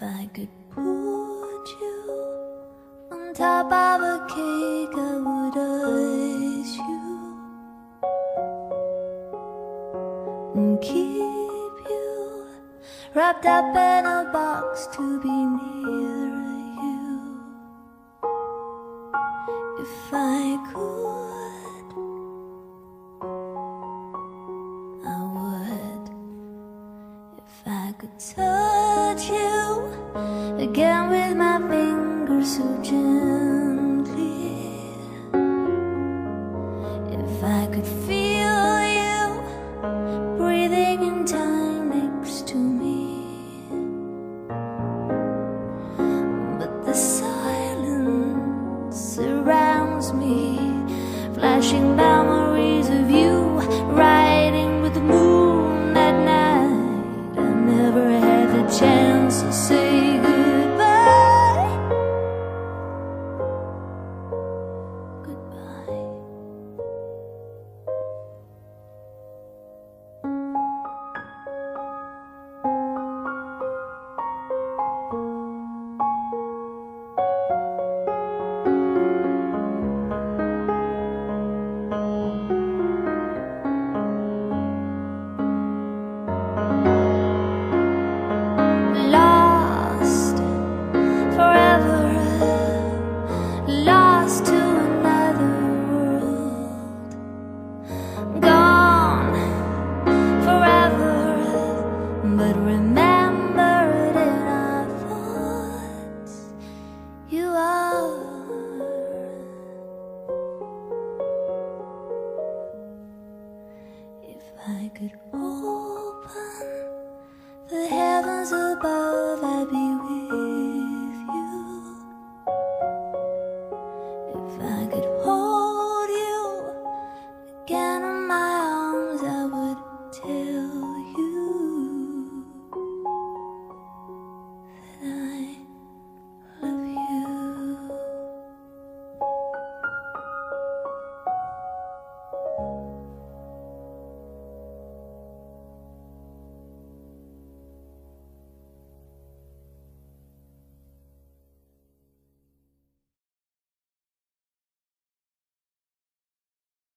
If I could put you on top of a cake, I would ice you and keep you wrapped up in a box to be near you. If I could, I would. If I could you again with my fingers so gently. If I could feel you breathing in time next to me. But the silence surrounds me, flashing memories of you riding with the moon night. I never had the chance to say. but remembered in our thoughts you are. If I could open the heavens above, I'd be with you. If I could